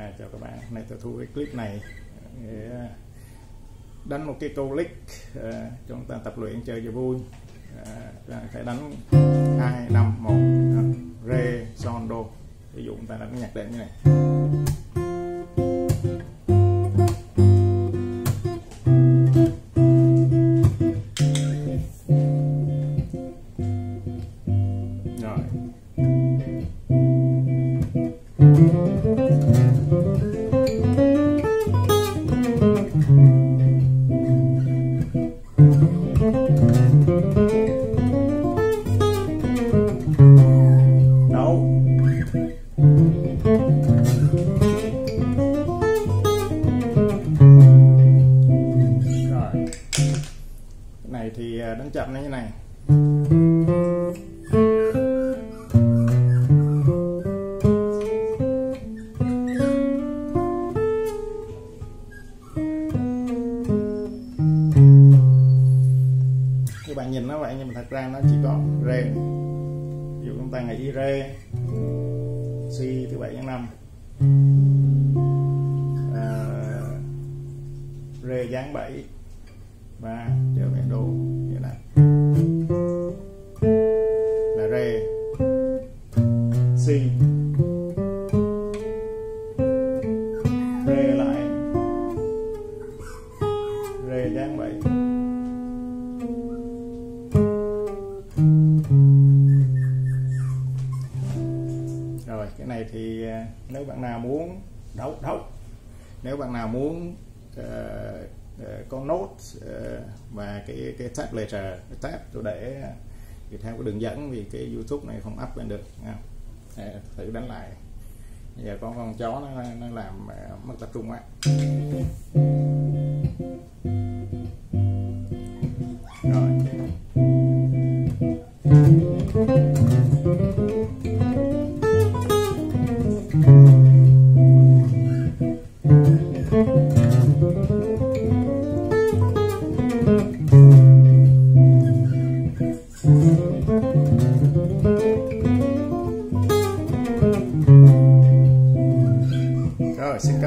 à, chào các bạn. Này tôi thu cái clip này để à, đánh một cái câu lick à, chúng ta tập luyện chơi cho vui. À, phải đánh hai năm một à, re son do. Ví dụ chúng ta đánh nhạc đệm như này. Này thì à, đánh chậm như này. Các bạn nhìn nó vậy, nhưng mà thật ra nó chỉ có rê. Ví dụ chúng ta nghĩ rê si thứ bảy nhân năm. À, rê dáng bảy. Và trở về đô. Như này. Là rê. Si rê lại. Rê dáng bảy. Này thì à, nếu bạn nào muốn đấu đấu nếu bạn nào muốn uh, uh, con nốt uh, và cái cái tab later cái tab tôi để à, thì theo cái đường dẫn vì cái YouTube này không up lên được nha. thử đánh lại. Giờ con con chó nó nó làm uh, mất tập trung quá.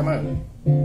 até.